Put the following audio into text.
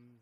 Um,